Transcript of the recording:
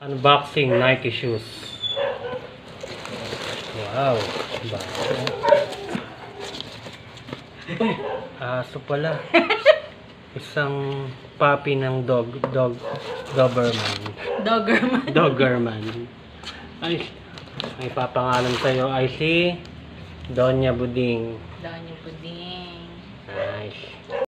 Unboxing Nike shoes. Wow. Bago. Uy, aso pala. Isang puppy ng dog, dog, Doberman. Doggerman. Doberman. Ay, may papangalan sa'yo ay si Donya Buding. Daw niyo puding. Nice.